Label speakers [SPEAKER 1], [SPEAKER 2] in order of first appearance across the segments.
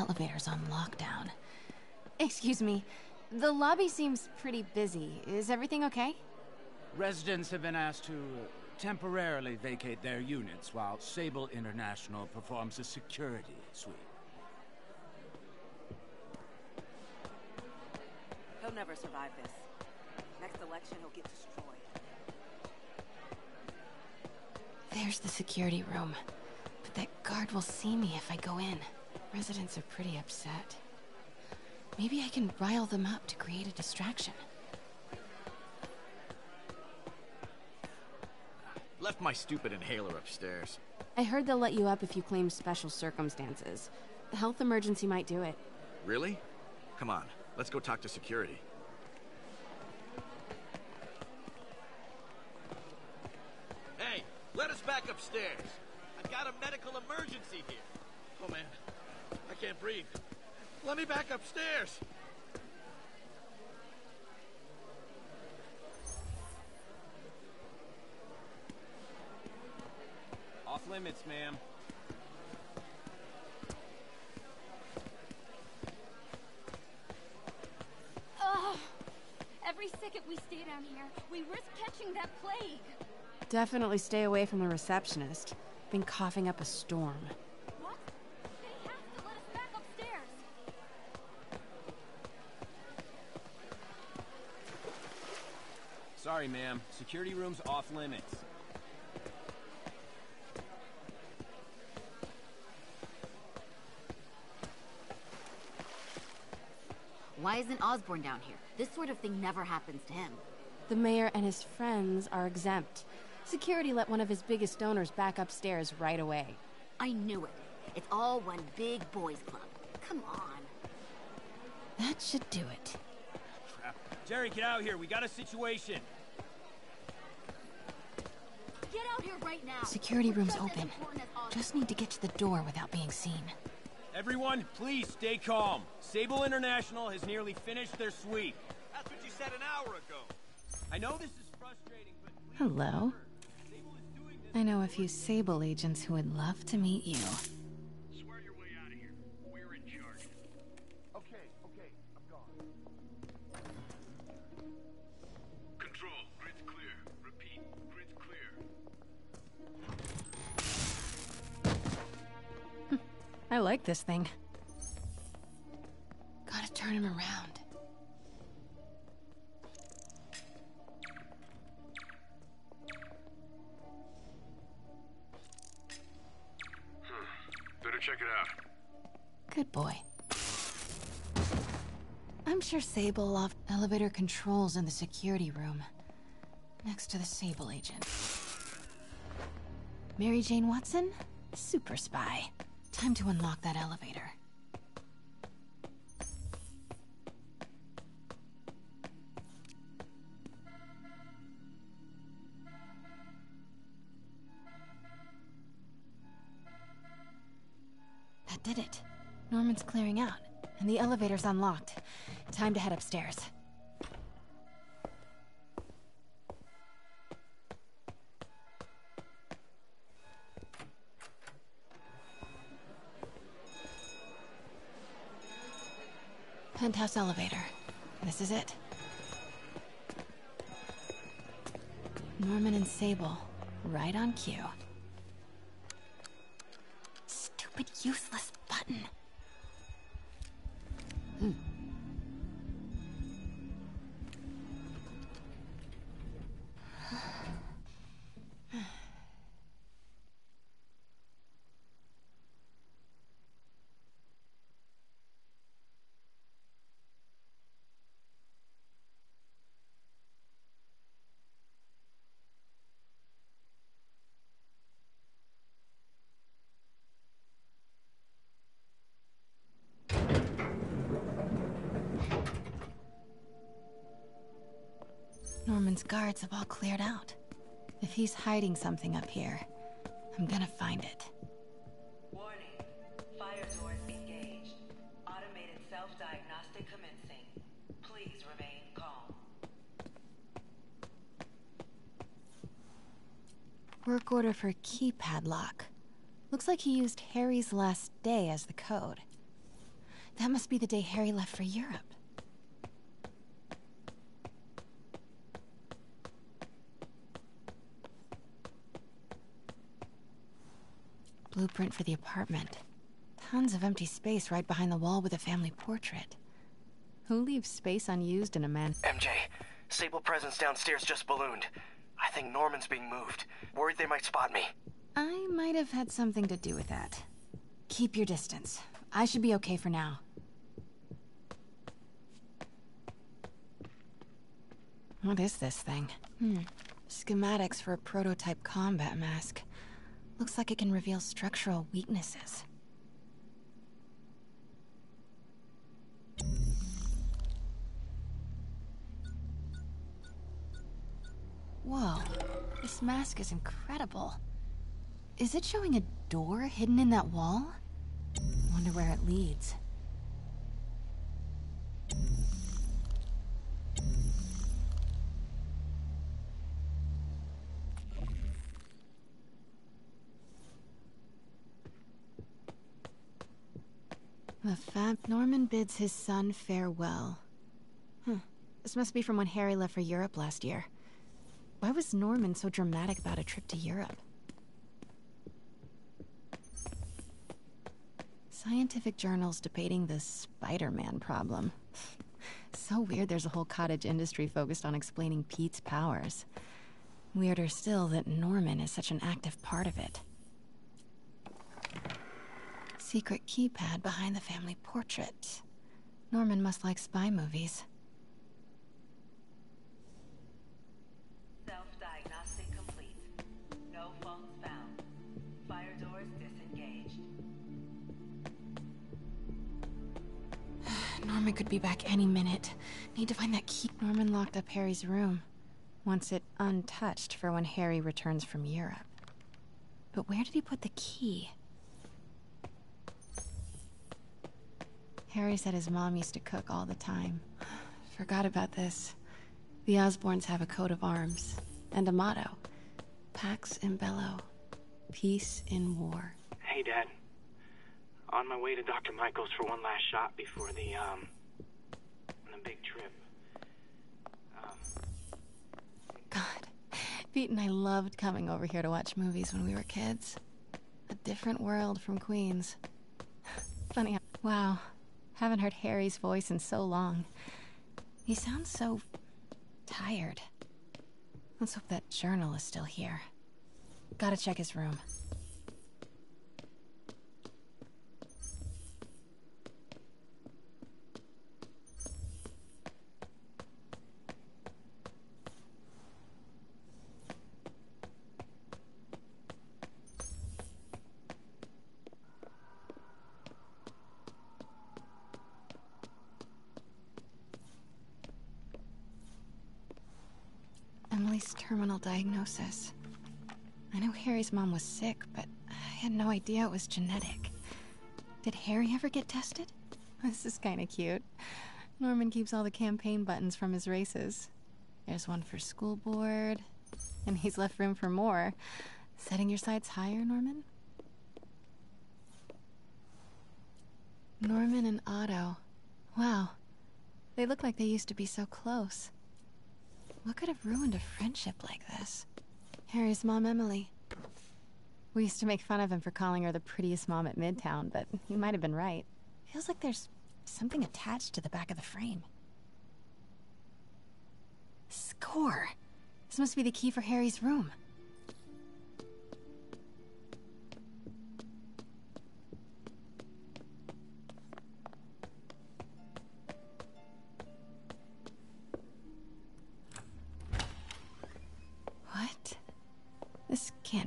[SPEAKER 1] elevator's on lockdown.
[SPEAKER 2] Excuse me. The lobby seems pretty busy. Is everything okay?
[SPEAKER 3] Residents have been asked to temporarily vacate their units while Sable International performs a security sweep.
[SPEAKER 4] He'll never survive this. Next election, he'll get destroyed.
[SPEAKER 1] There's the security room. But that guard will see me if I go in. Residents are pretty upset. Maybe I can rile them up to create a distraction.
[SPEAKER 5] Left my stupid inhaler upstairs.
[SPEAKER 2] I heard they'll let you up if you claim special circumstances. The health emergency might do it.
[SPEAKER 5] Really? Come on, let's go talk to security. Hey, let us back upstairs. I've got a medical emergency here. Oh man, I can't breathe. Let me back upstairs.
[SPEAKER 6] Off limits, ma'am.
[SPEAKER 7] Ugh. Every second we stay down here, we risk catching that plague.
[SPEAKER 2] Definitely stay away from the receptionist. Been coughing up a storm.
[SPEAKER 6] Sorry, ma'am. Security room's off limits.
[SPEAKER 8] Why isn't Osborn down here? This sort of thing never happens to him.
[SPEAKER 2] The mayor and his friends are exempt. Security let one of his biggest donors back upstairs right away.
[SPEAKER 8] I knew it. It's all one big boys club. Come on.
[SPEAKER 1] That should do it.
[SPEAKER 6] Crap. Jerry, get out here. We got a situation.
[SPEAKER 7] Get out here right now.
[SPEAKER 1] Security room's open.
[SPEAKER 7] important as Osborn.
[SPEAKER 1] Just need to get to the door without being seen.
[SPEAKER 6] Everyone, please stay calm. Sable International has nearly finished their sweep.
[SPEAKER 5] That's what you said an hour ago.
[SPEAKER 6] I know this is frustrating, but...
[SPEAKER 1] Hello.
[SPEAKER 6] remember, Sable is doing this
[SPEAKER 1] I know a few Sable agents who would love to meet you. I like this thing. Gotta turn him around. Hmm.
[SPEAKER 9] Better check it out.
[SPEAKER 1] Good boy. I'm sure Sable will elevator controls in the security room. Next to the Sable agent. Mary Jane Watson? Super spy. Time to unlock that elevator. That did it. Norman's clearing out, and the elevator's unlocked. Time to head upstairs. Penthouse elevator. This is it. Norman and Sable, right on cue. Stupid, useless button. Norman's guards have all cleared out. If he's hiding something up here, I'm gonna find it.
[SPEAKER 4] Warning. Fire doors engaged. Automated self-diagnostic commencing. Please remain calm.
[SPEAKER 1] Work order for keypad lock. Looks like he used Harry's last day as the code. That must be the day Harry left for Europe. Blueprint for the apartment. Tons of empty space right behind the wall with a family portrait.
[SPEAKER 2] Who leaves space unused in a man?
[SPEAKER 10] MJ, Sable presence downstairs just ballooned. I think Norman's being moved. Worried they might spot me.
[SPEAKER 1] I might have had something to do with that. Keep your distance. I should be okay for now. What is this thing? Hmm. Schematics for a prototype combat mask. Looks like it can reveal structural weaknesses. Whoa. This mask is incredible. Is it showing a door hidden in that wall? Wonder where it leads. The fat Norman bids his son farewell. Huh. This must be from when Harry left for Europe last year. Why was Norman so dramatic about a trip to Europe? Scientific journals debating the Spider-Man problem. so weird there's a whole cottage industry focused on explaining Pete's powers. Weirder still that Norman is such an active part of it. Secret keypad behind the family portrait. Norman must like spy movies.
[SPEAKER 4] Self-diagnostic complete. No faults found. Fire doors disengaged.
[SPEAKER 1] Norman could be back any minute. Need to find that key. Norman locked up Harry's room. Wants it untouched for when Harry returns from Europe. But where did he put the key? Harry said his mom used to cook all the time. Forgot about this. The Osborns have a coat of arms and a motto Pax in Bello, peace in war.
[SPEAKER 10] Hey, Dad. On my way to Dr. Michaels for one last shot before the, um, the big trip. Um,
[SPEAKER 1] God, Pete and I loved coming over here to watch movies when we were kids. A different world from Queens. Funny. Wow, haven't heard Harry's voice in so long. He sounds so. tired. Let's hope that journal is still here. Gotta check his room. Emily's terminal diagnosis. I know Harry's mom was sick, but I had no idea it was genetic. Did Harry ever get tested? This is kinda cute. Norman keeps all the campaign buttons from his races. There's one for school board, and he's left room for more. Setting your sights higher, Norman? Norman and Otto. Wow. They look like they used to be so close. What could have ruined a friendship like this? Harry's mom, Emily. We used to make fun of him for calling her the prettiest mom at Midtown, but he might have been right. Feels like there's something attached to the back of the frame. Score! This must be the key for Harry's room.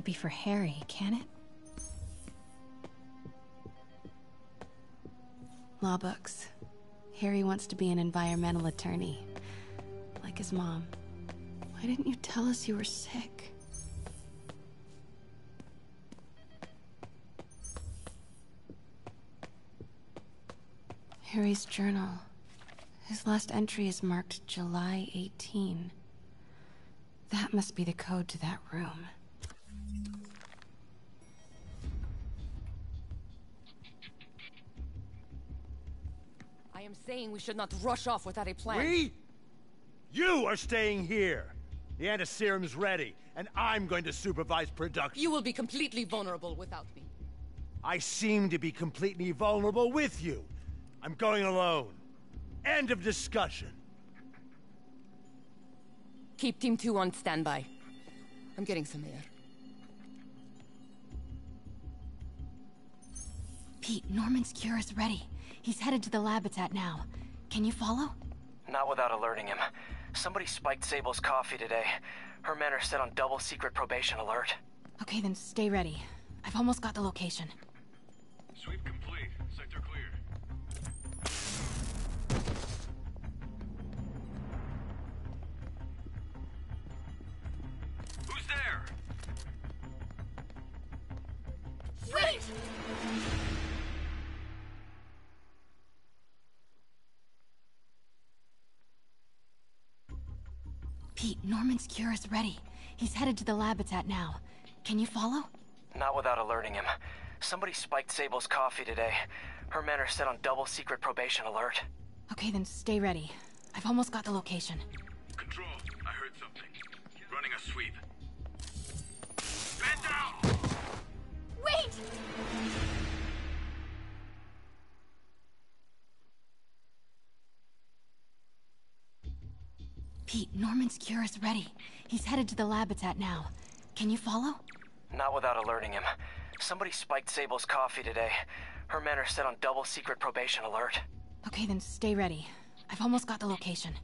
[SPEAKER 1] Be for Harry, can it? Law books. Harry wants to be an environmental attorney. Like his mom. Why didn't you tell us you were sick? Harry's journal. His last entry is marked July 18. That must be the code to that room.
[SPEAKER 11] Saying we should not rush off without a plan.
[SPEAKER 12] We? You are staying here. The antiserum's ready, and I'm going to supervise production.
[SPEAKER 11] You will be completely vulnerable without me.
[SPEAKER 12] I seem to be completely vulnerable with you. I'm going alone. End of discussion.
[SPEAKER 11] Keep Team 2 on standby. I'm getting some air.
[SPEAKER 1] Pete, Norman's cure is ready. He's headed to the lab it's at now. Can you follow?
[SPEAKER 13] Not without alerting him. Somebody spiked Sable's coffee today. Her men are set on double secret probation alert.
[SPEAKER 1] Okay, then stay ready. I've almost got the location.
[SPEAKER 9] Sweep complete.
[SPEAKER 1] Norman's cure is ready. He's headed to the lab it's at now. Can you follow?
[SPEAKER 13] Not without alerting him. Somebody spiked Sable's coffee today. Her men are set on double secret probation alert.
[SPEAKER 1] Okay, then stay ready. I've almost got the location.
[SPEAKER 9] Control, I heard something. Running a sweep. Bend down!
[SPEAKER 7] Wait!
[SPEAKER 1] Pete, Norman's cure is ready. He's headed to the lab it's at now. Can you follow?
[SPEAKER 13] Not without alerting him. Somebody spiked Sable's coffee today. Her men are set on double secret probation alert.
[SPEAKER 1] Okay, then stay ready. I've almost got the location.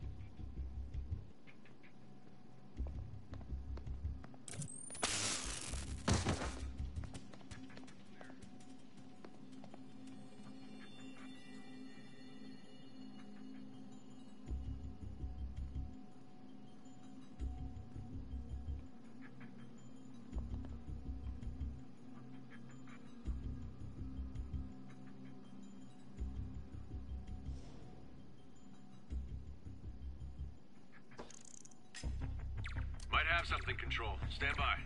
[SPEAKER 9] Control. Stand by.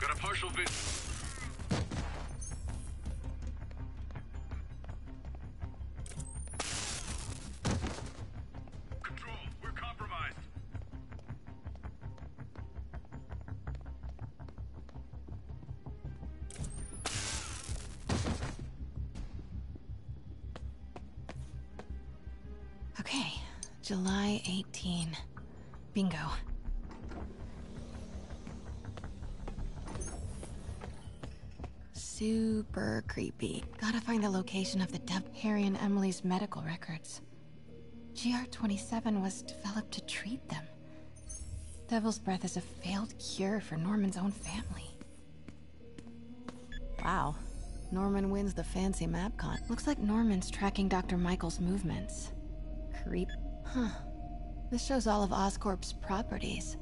[SPEAKER 9] Got a partial vision.
[SPEAKER 1] Okay, July 18. Bingo. Super creepy. Gotta find the location of the Dev Harry and Emily's medical records. GR27 was developed to treat them. Devil's Breath is a failed cure for Norman's own family. Wow. Norman wins the fancy map con. Looks like Norman's tracking Dr. Michael's movements. Creep. Huh. This shows all of Oscorp's properties.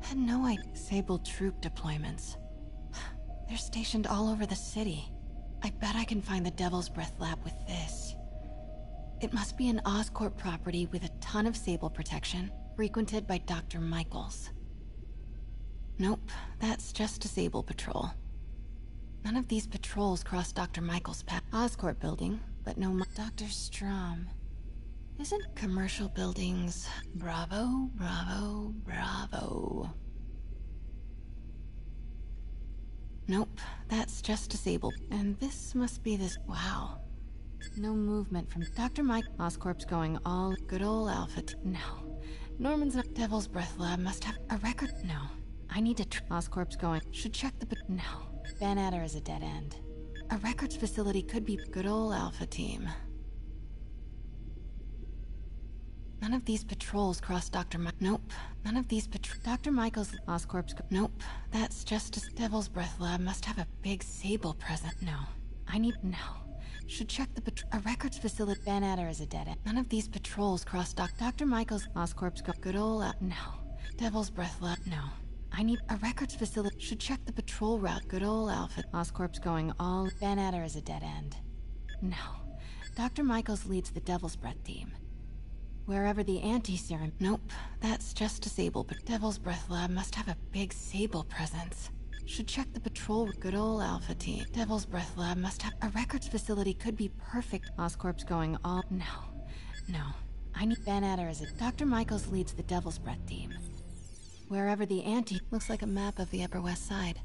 [SPEAKER 1] Had no. Sable troop deployments. They're stationed all over the city. I bet I can find the Devil's Breath lab with this. It must be an Oscorp property with a ton of Sable protection, frequented by Dr. Michaels. Nope, that's just a Sable patrol. None of these patrols cross Dr. Michaels' path. Oscorp building, but no Dr. Strom. Isn't commercial buildings Bravo, Bravo, Bravo? Nope, that's just disabled. And this must be this. Wow. No movement from Dr. Mike. Oscorp's going all good old Alpha. No. Norman's not. Devil's Breath Lab must have a record. No. I need to. Tr- Oscorp's going. Should check the. No. Van Adder is a dead end. A records facility could be good old Alpha team. None of these patrols cross Dr. Mi- Nope. None of these patr- Dr. Michael's Oscorp's. Nope. That's just a Devil's Breath lab must have a big Sable present. No. I need. No. Should check the a records facility. Van Adder is a dead end. None of these patrols cross Doc- Dr. Michael's Oscorp's. Go- good old. Al- no. Devil's Breath lab. No. I need a records facility. Should check the patrol route. Good old Alpha. Oscorp's going all. Van Adder is a dead end. No. Dr. Michaels leads the Devil's Breath team. Wherever the anti-serum... Nope, that's just a Sable, but Devil's Breath lab must have a big Sable presence. Should check the patrol with good old Alpha team. Devil's Breath lab must have... A records facility could be perfect. Oscorp's going all... No. No. I need Van Adder as a... Dr. Michaels leads the Devil's Breath team. Wherever the anti... Looks like a map of the Upper West Side.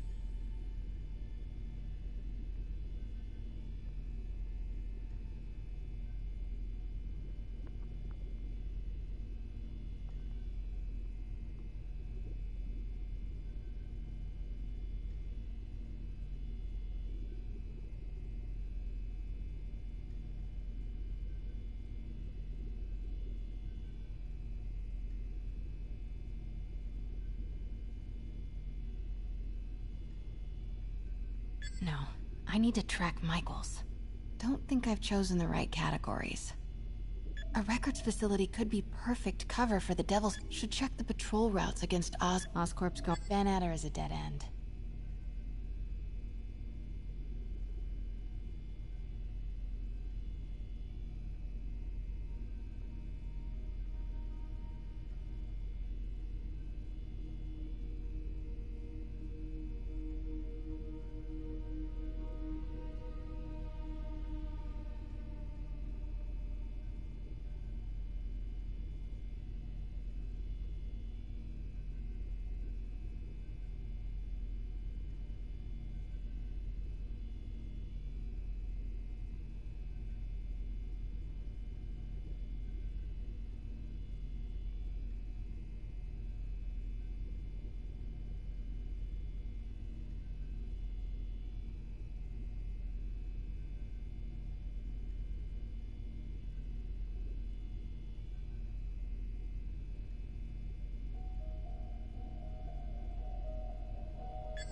[SPEAKER 1] Need to track Michaels. Don't think I've chosen the right categories. A records facility could be perfect cover for the Devils. Should check the patrol routes against Oz. Oscorp's go. Van Adder is a dead end.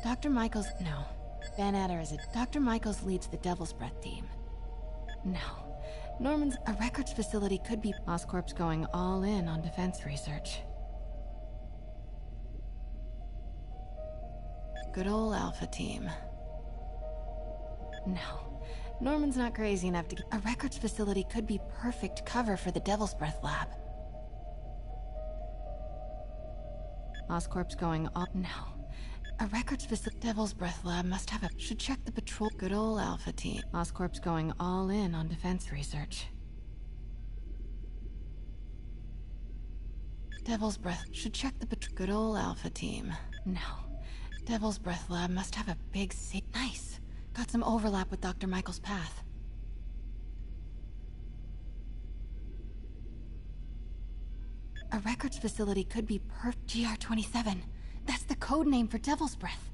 [SPEAKER 1] Dr. Michaels. No. Van Adder is a. Dr. Michaels leads the Devil's Breath team. No. Norman's. A records facility could be. Oscorp's going all in on defense research. Good old Alpha team. No. Norman's not crazy enough to. A records facility could be perfect cover for the Devil's Breath lab. Oscorp's going all. No. A records facility. Devil's Breath lab must have a. Should check the patrol. Good old Alpha team. Oscorp's going all in on defense research. Devil's Breath. Should check the patrol. Good old Alpha team. No. Devil's Breath lab must have a big sa- Nice. Got some overlap with Dr. Michael's path. A records facility could be perf- GR27. That's the code name for Devil's Breath.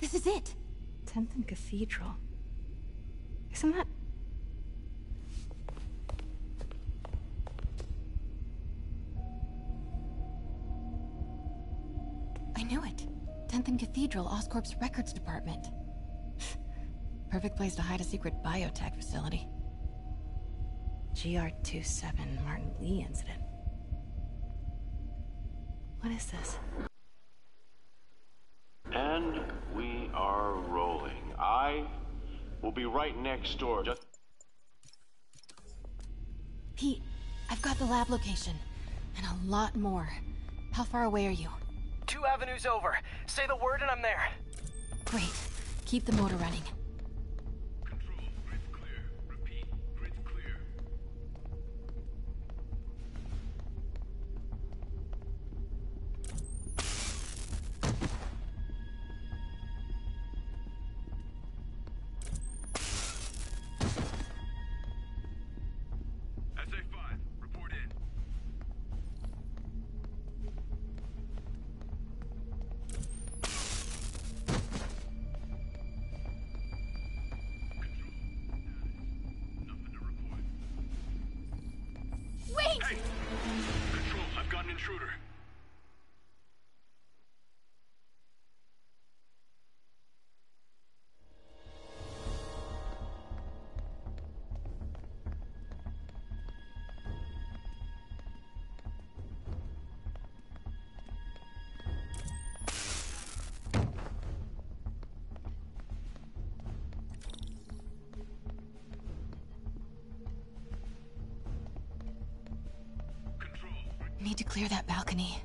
[SPEAKER 1] This is it. 10th and Cathedral. Isn't that... I knew it. 10th and Cathedral, Oscorp's records department. Perfect place to hide a secret biotech facility. GR27 Martin Li incident. What is this?
[SPEAKER 14] And we are rolling. I will be right next door. Just
[SPEAKER 1] Pete, I've got the lab location. And a lot more. How far away are you?
[SPEAKER 13] Two avenues over. Say the word and I'm there.
[SPEAKER 1] Great. Keep the motor running. Need to clear that balcony.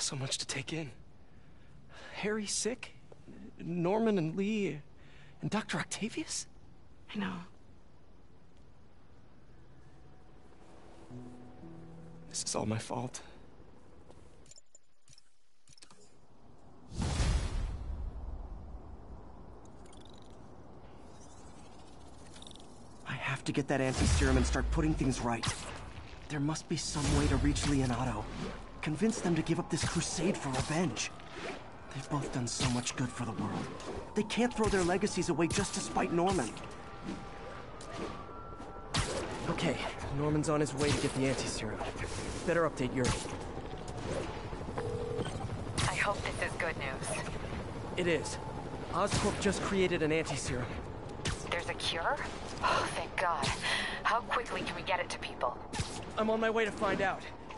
[SPEAKER 13] So much to take in. Harry sick? Norman and Li and Dr. Octavius?
[SPEAKER 2] I know.
[SPEAKER 13] This is all my fault. I have to get that anti-serum and start putting things right. There must be some way to reach Li and Otto. Convince them to give up this crusade for revenge. They've both done so much good for the world. They can't throw their legacies away just to spite Norman. Okay, Norman's on his way to get the anti-serum. Better update Yuri.
[SPEAKER 15] I hope this is good news.
[SPEAKER 13] It is. Oscorp just created an anti-serum.
[SPEAKER 15] There's a cure? Oh, thank God. How quickly can we get it to people?
[SPEAKER 13] I'm on my way to find out.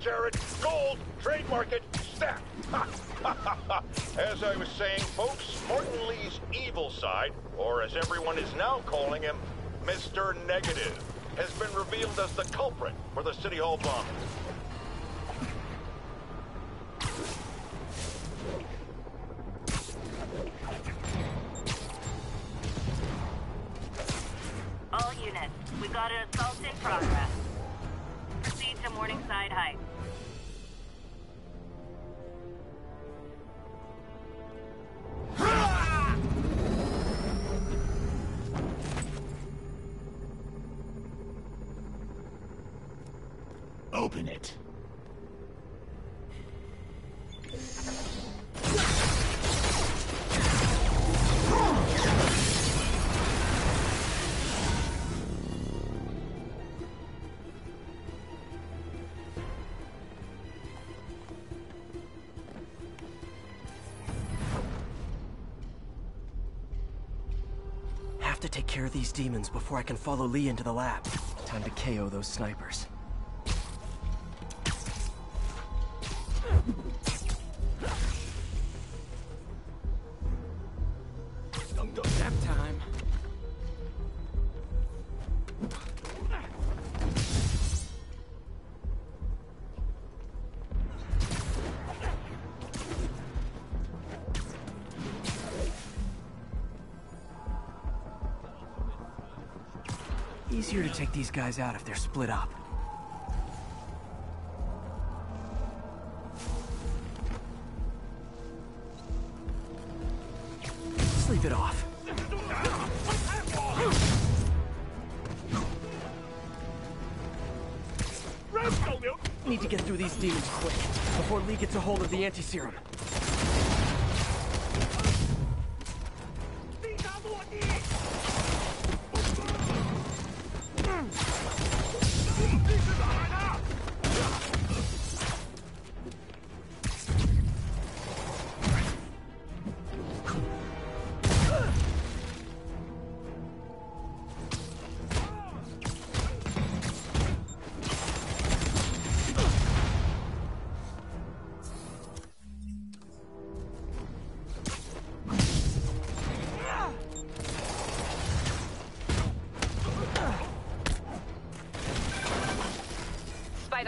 [SPEAKER 16] Jared. Gold. Trademark it. Stat. as I was saying, folks, Martin Li's evil side, or as everyone is now calling him, Mr. Negative, has been revealed as the culprit for the City Hall bombing.
[SPEAKER 13] Have to take care of these demons before I can follow Li into the lab. Time to KO those snipers. These guys out if they're split up. Sleep it off. Need to get through these demons quick, before Li gets a hold of the anti-serum.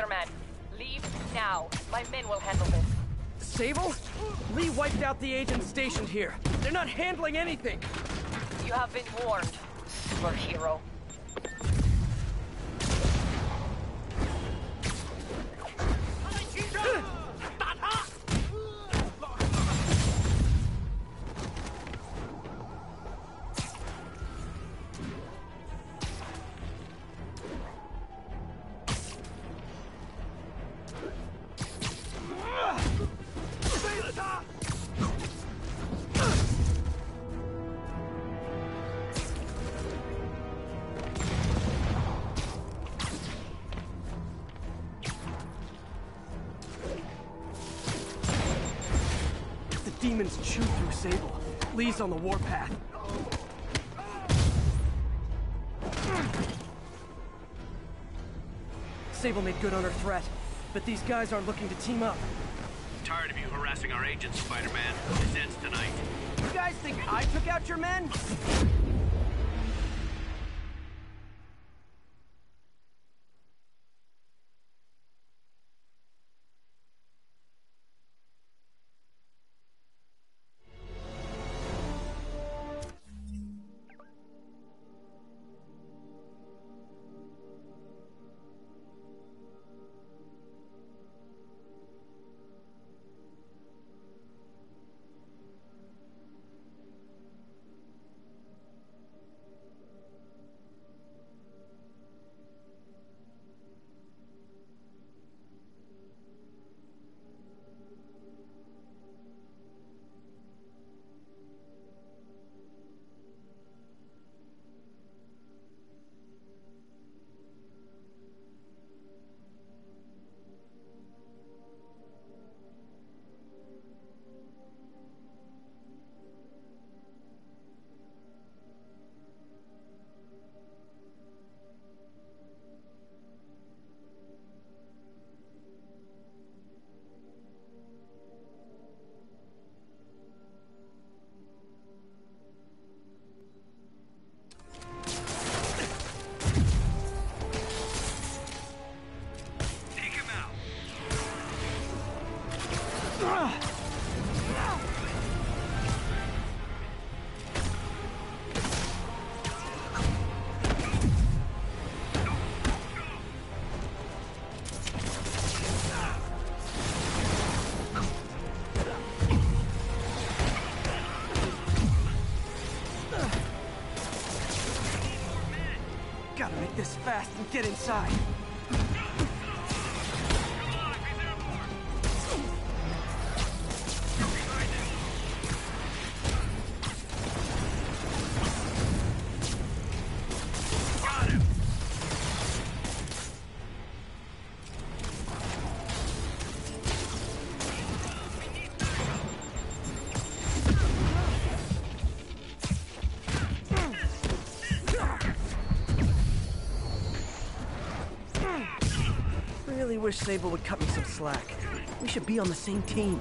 [SPEAKER 15] Spider-Man, leave now. My men will handle this.
[SPEAKER 13] Sable? Li wiped out the agents stationed here. They're not handling anything.
[SPEAKER 15] You have been warned, superhero.
[SPEAKER 13] Demons chew through Sable. Li's on the warpath. Sable made good on her threat, but these guys aren't looking to team up.
[SPEAKER 9] Tired of you harassing our agents, Spider-Man. This ends tonight.
[SPEAKER 13] You guys think I took out your men? Get inside. Wish Sable would cut me some slack. We should be on the same team.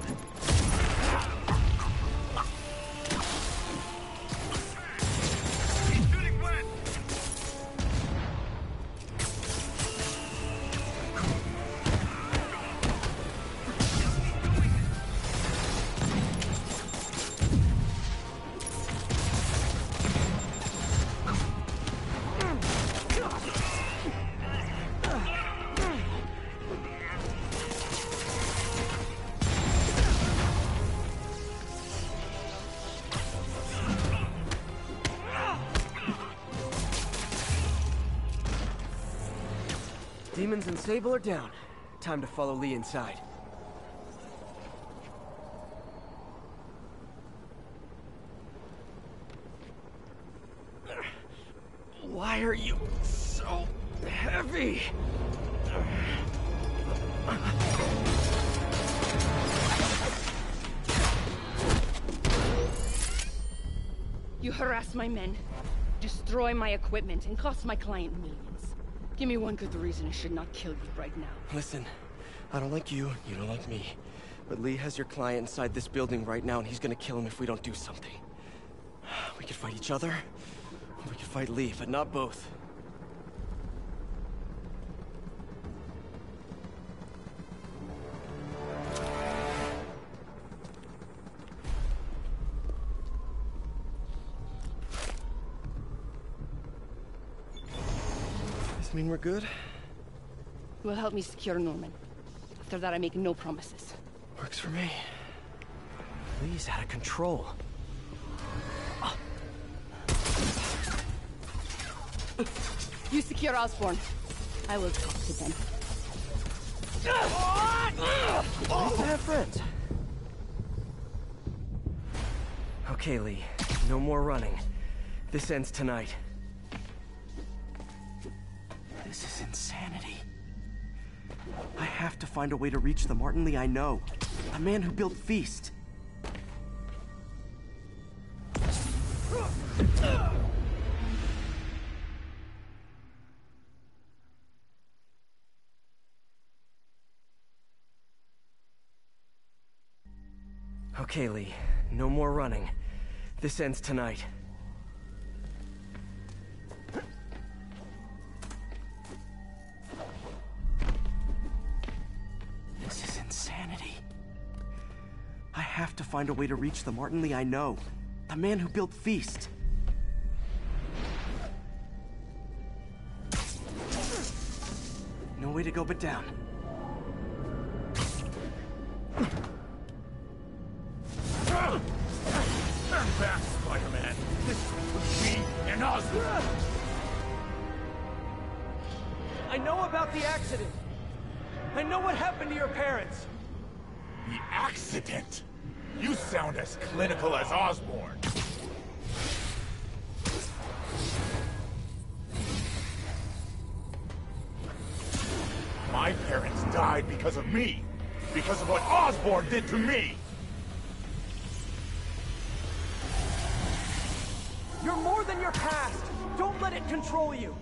[SPEAKER 13] Sable are down. Time to follow Li inside. Why are you so heavy?
[SPEAKER 17] You harass my men, destroy my equipment, and cost my client millions. Give me one good reason I should not kill you right now.
[SPEAKER 13] Listen, I don't like you, you don't like me. But Li has your client inside this building right now, and he's gonna kill him if we don't do something. We could fight each other, we could fight Li, but not both. Good?
[SPEAKER 17] You will help me secure Norman. After that, I make no promises.
[SPEAKER 13] Works for me. Li's out of control.
[SPEAKER 17] You secure Osborn. I will talk to them.
[SPEAKER 13] Nice to have friends. Okay, Li. No more running. This ends tonight. This is insanity. I have to find a way to reach the Martin Li I know. The man who built Feast. Okay, Li. No more running. This ends tonight. To find a way to reach the Martin Li I know. The man who built Feast. No way to go but down.
[SPEAKER 9] Stand back, Spider-Man. This is me and Osborn.
[SPEAKER 18] I know about the accident. I know what happened to your parents.
[SPEAKER 9] The accident? You sound as clinical as Osborn. My parents died because of me. Because of what Osborn did to me.
[SPEAKER 18] You're more than your past. Don't let it control you.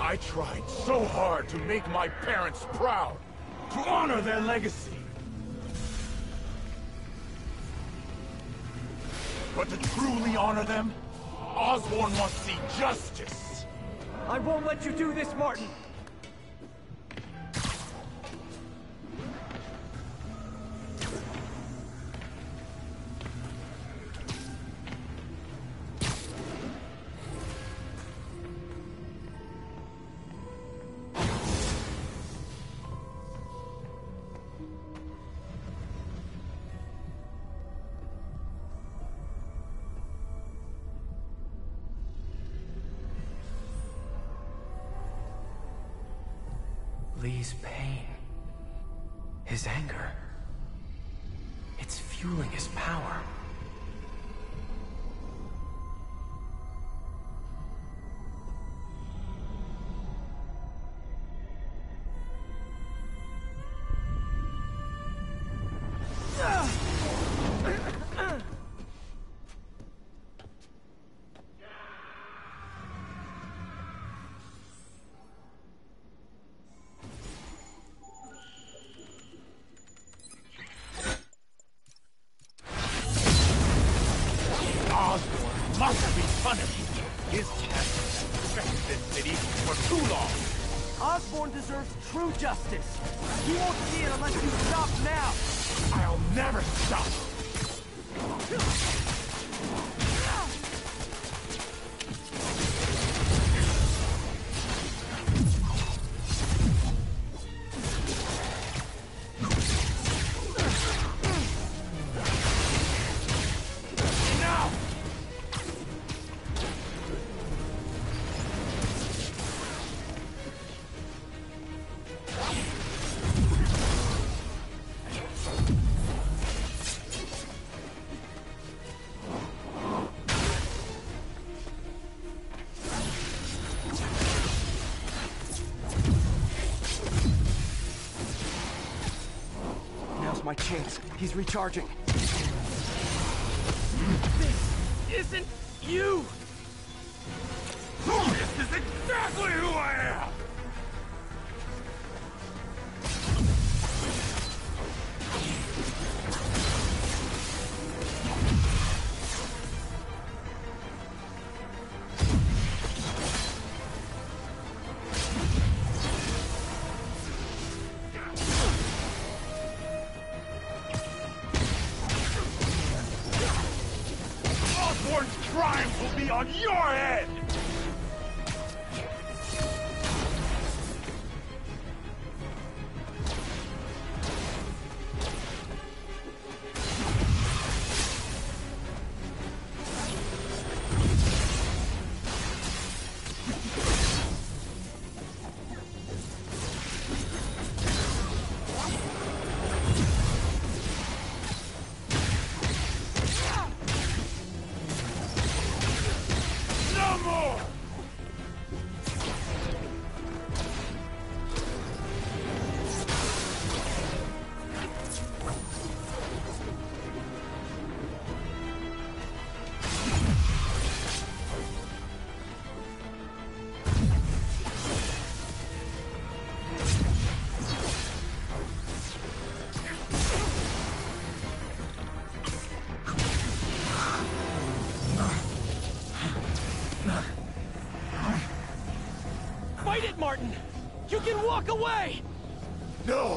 [SPEAKER 9] I tried so hard to make my parents proud. To honor their legacy. But to truly honor them, Osborn must see justice.
[SPEAKER 18] I won't let you do this, Martin.
[SPEAKER 13] Li's pain. His anger. It's fueling his power.
[SPEAKER 9] He's recharging.
[SPEAKER 13] Martin! You can walk away!
[SPEAKER 19] No!